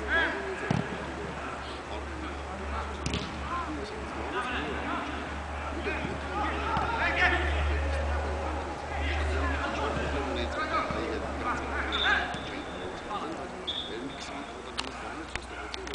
嗯。